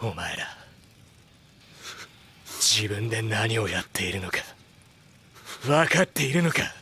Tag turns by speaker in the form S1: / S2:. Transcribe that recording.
S1: お前ら自分で何をやっているのか分かっているのか。